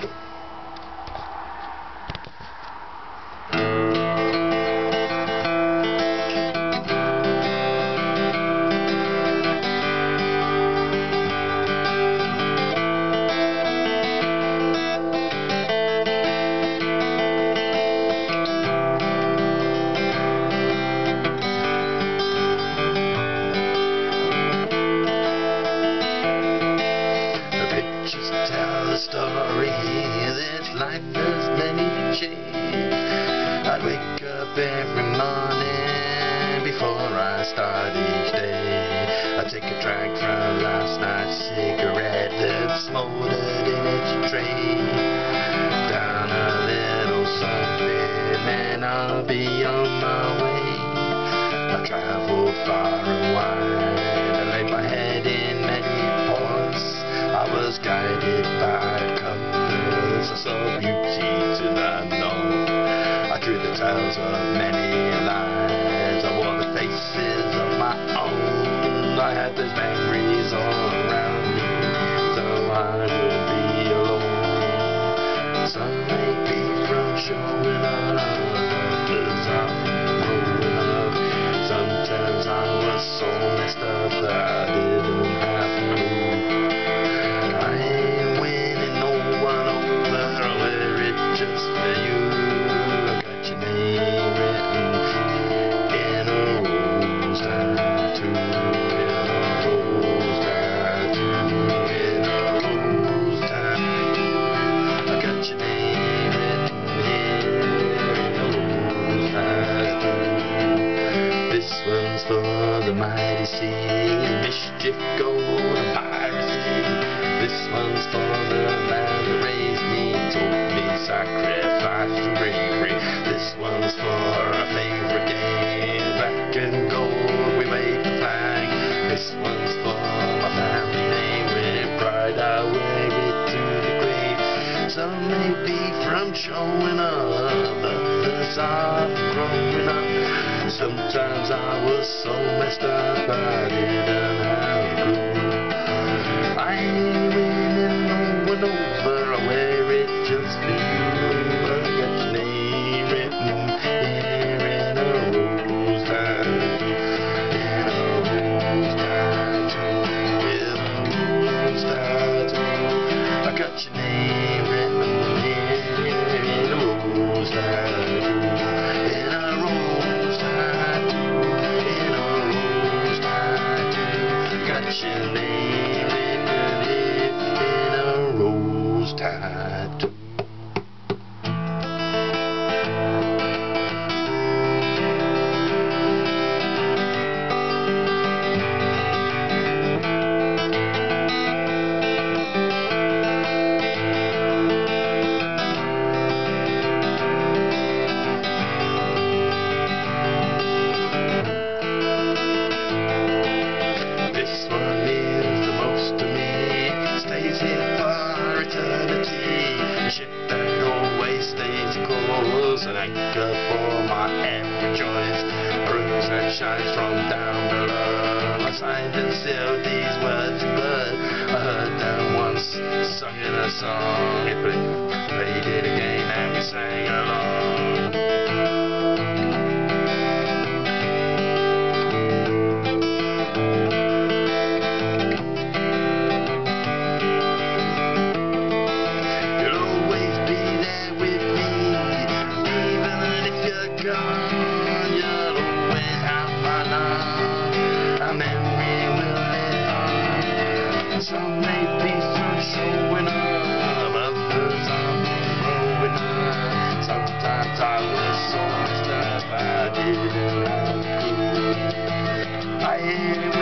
story that life has many changes. I'd wake up every morning before I start each day. I'd take a drag from last night's cigarette that smoldered in its tray. Down a little something and I'll be on my I had for the mighty sea, mischief, gold, and piracy. This one's for the man that raised me, taught me sacrifice and bravery. This one's for our favorite game, black and gold, we wave the flag. This one's for my family name, with pride I wear it to the grave. Some may be from showing up, others are from. Sometimes I was so messed up I didn't have a clue. I ain't winning no one over, I wear it just for you. I got your name written here in a rose tattoo, in a rose tattoo, in a rose tattoo. I got your name tattoo. Rose from down below. I signed and sealed these words blood. I heard them once, sung in a song. I